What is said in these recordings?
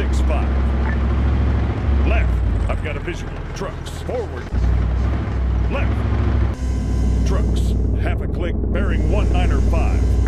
65. Left. I've got a visual. Trucks. Forward. Left. Trucks. Half a click. Bearing 1-9-5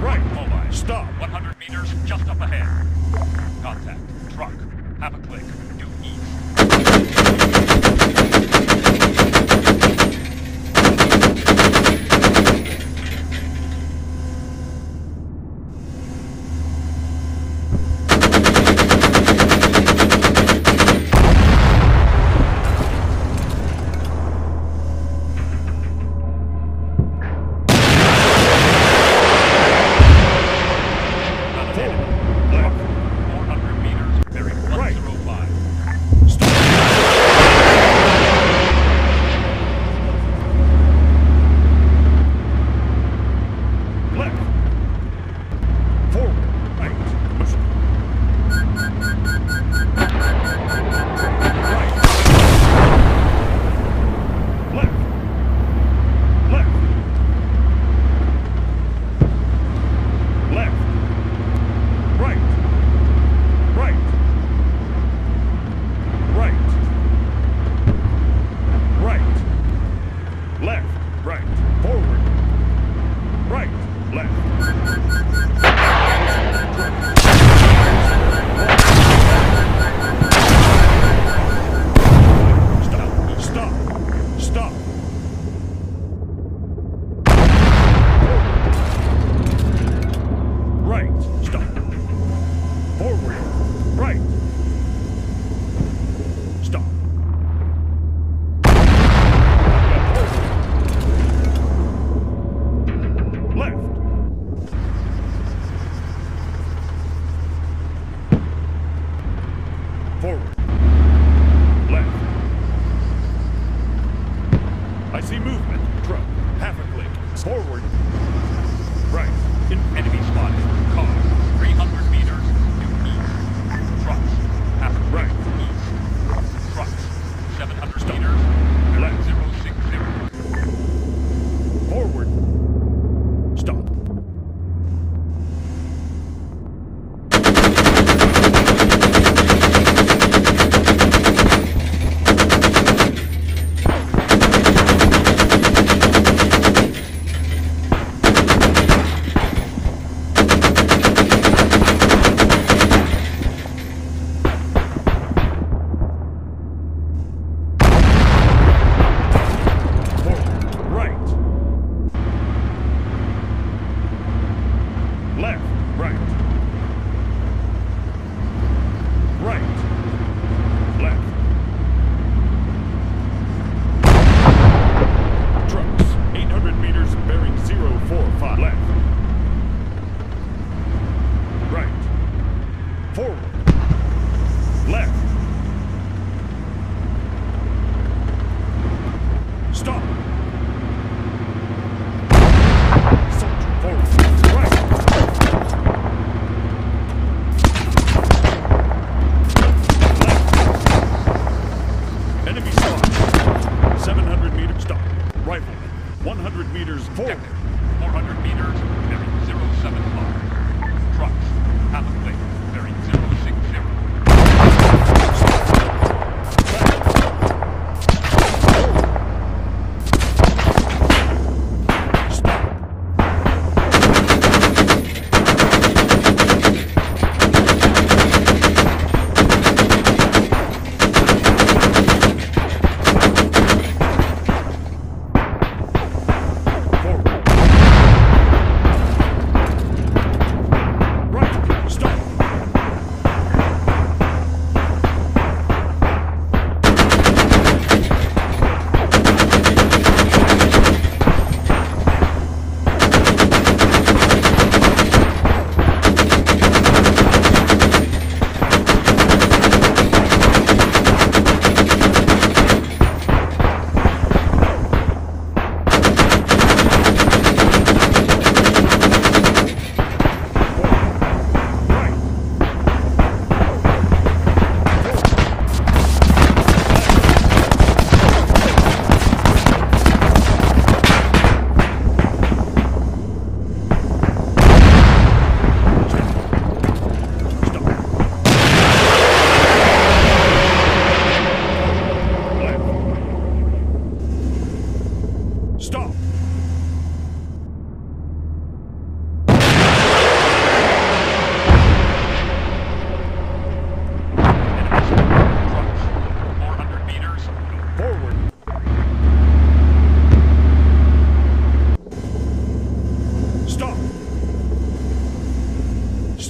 Right, mobile. Stop. 100 meters, just up ahead. Contact. Truck. Have a click. Do east.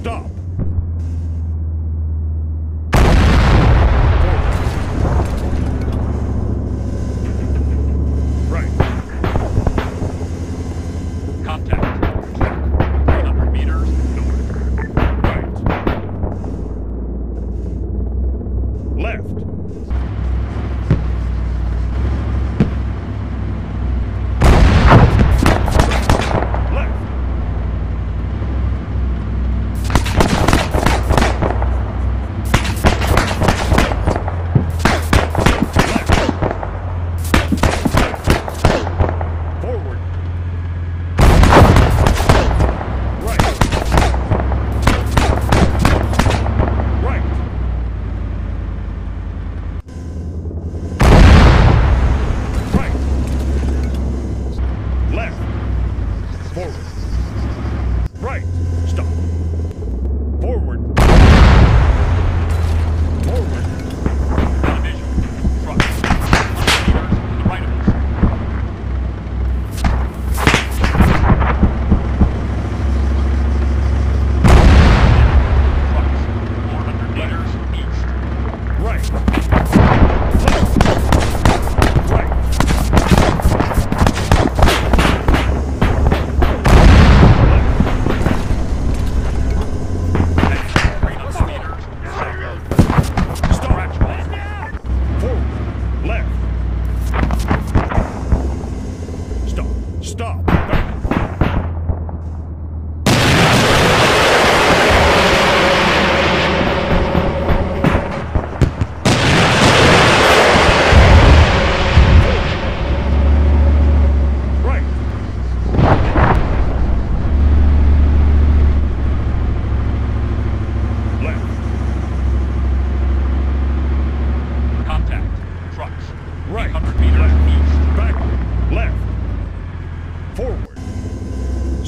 stop.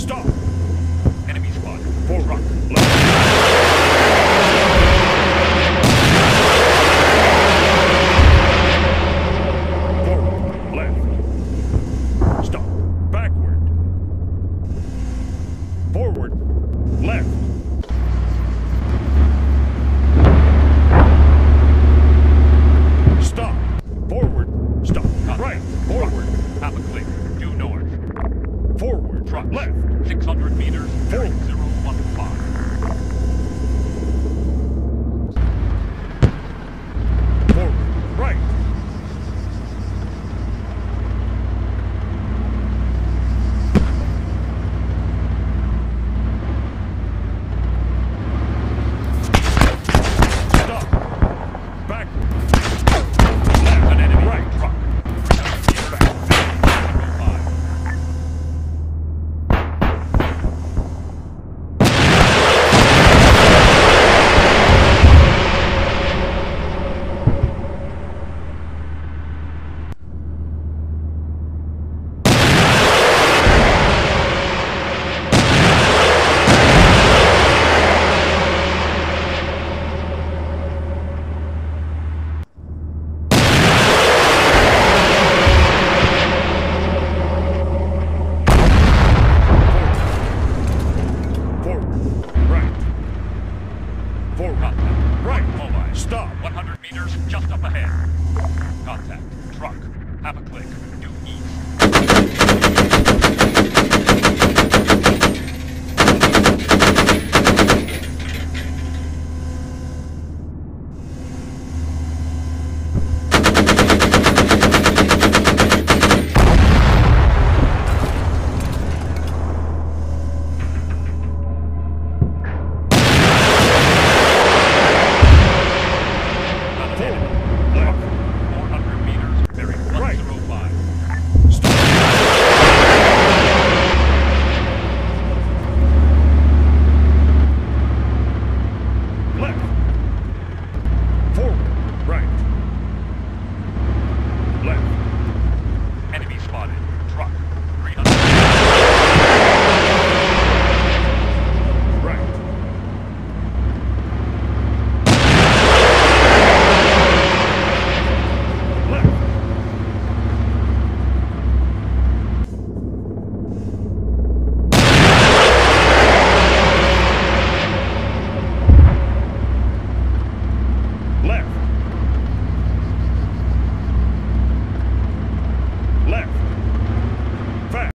Stop! Enemy squad, four rock, left.